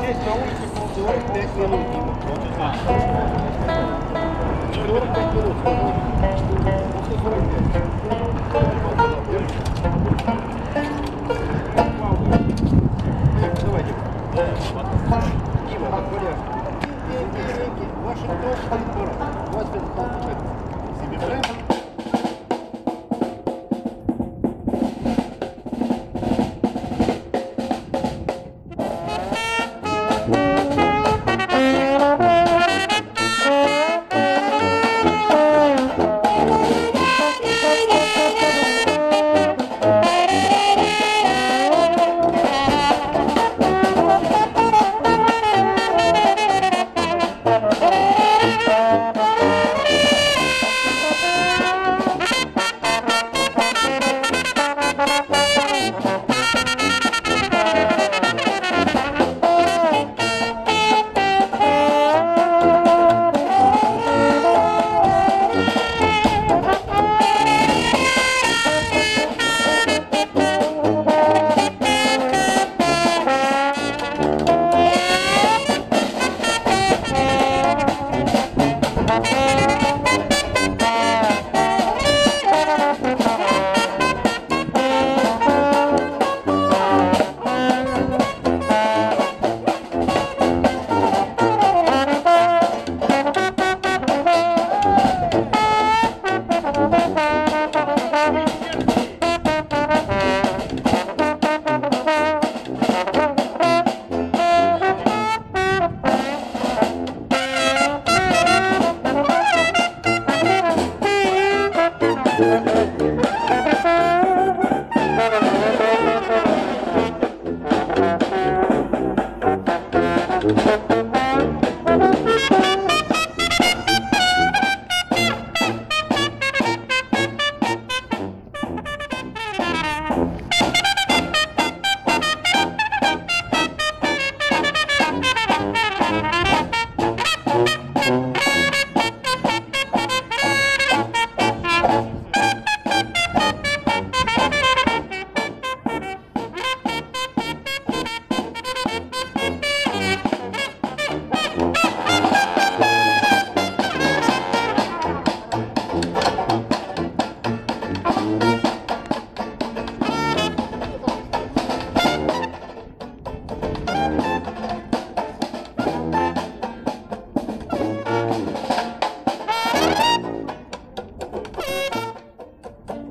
Здесь на улице полчаса, 5 минут. Полчаса. 45 минут. После 45. Давайте. Дима, отворяй. Вашингтон,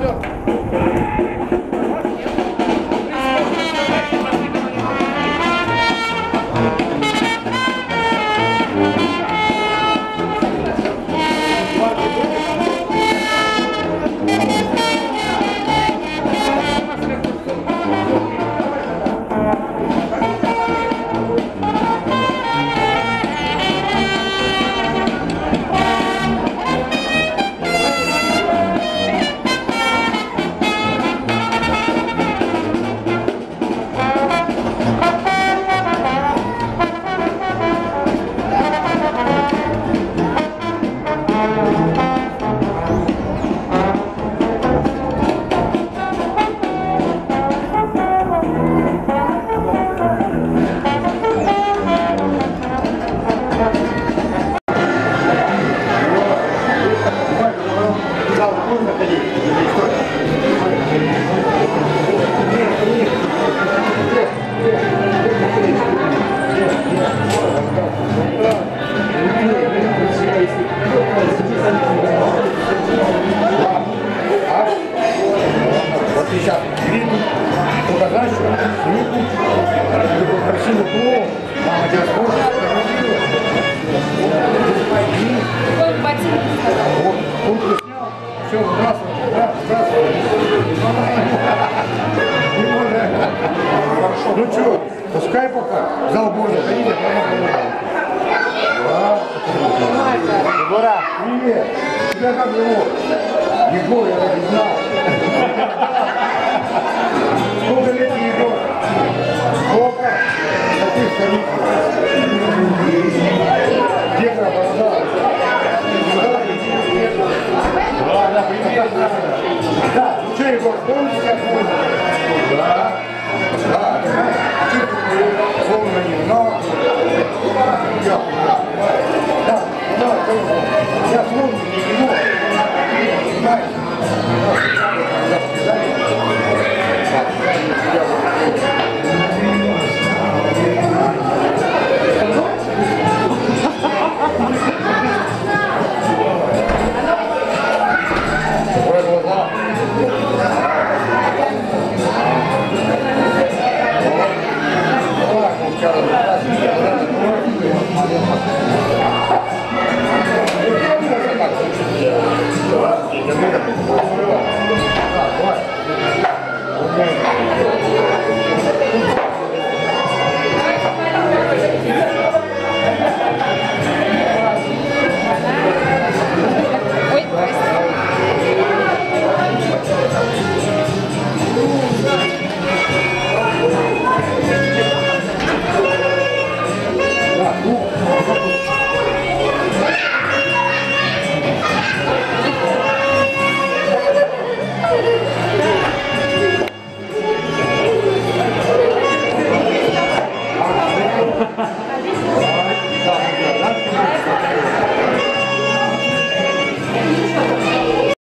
Вперед! Ну что, пускай пока. Зал Божий, ходите, Егора, привет. Тебя как его? Егор, я не знал. Сколько лет Егор? Сколько? А ты.